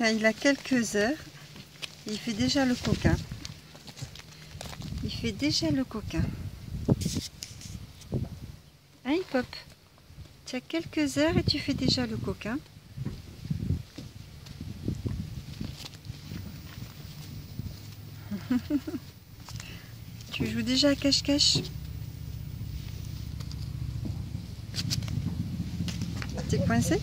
Il a quelques heures. Il fait déjà le coquin. Il fait déjà le coquin. Hein, Pop Tu as quelques heures et tu fais déjà le coquin. tu joues déjà à cache-cache? T'es coincé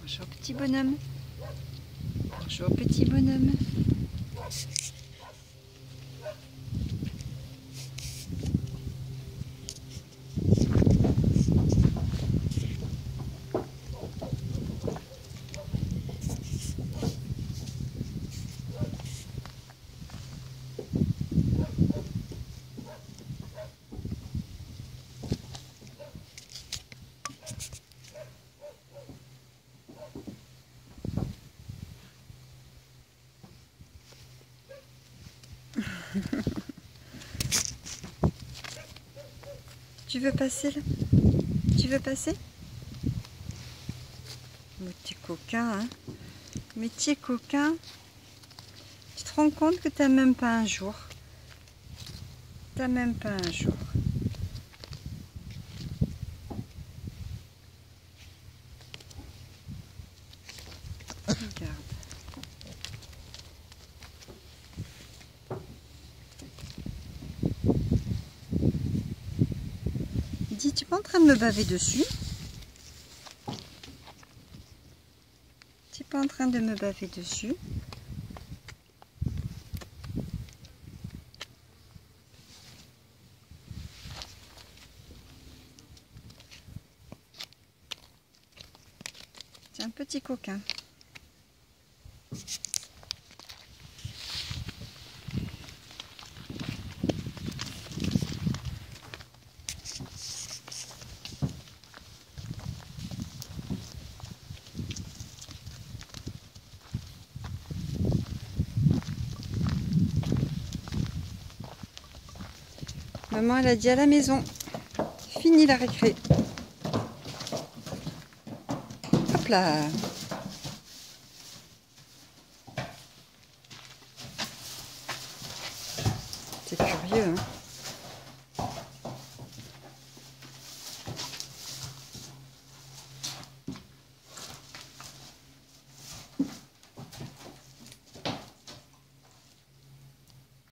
Bonjour bonhomme. Bonjour petit bonhomme. Tu veux passer là? Tu veux passer? Mais t'es coquin, hein. Coquin. Tu te rends compte que t'as même pas un jour? T'as même pas un jour. Tu es pas en train de me baver dessus Tu es pas en train de me baver dessus C'est un petit coquin. Maman, elle a dit à la maison. Fini la récré. Hop là. C'est curieux, hein